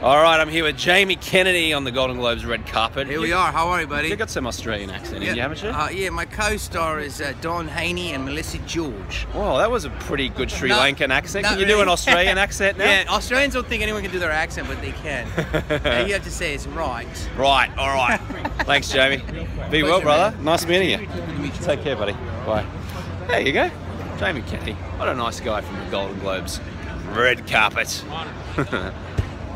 All right, I'm here with Jamie Kennedy on the Golden Globes red carpet. Here we are. How are you, buddy? You got some Australian accent in you, haven't you? Uh, yeah, my co-star is uh, Don Chaney and Melissa George. Wow, that was a pretty good Sri not, Lankan accent. Can you do an. Australian accent now? Yeah, Australians don't think anyone can do their accent, but they can. All you have to say is right. Right, all right. Thanks, Jamie. Be well, brother. Nice meeting you. You. Take care, buddy. Bye. There you go. Jamie Kennedy. What a nice guy from the Golden Globes. Red carpet.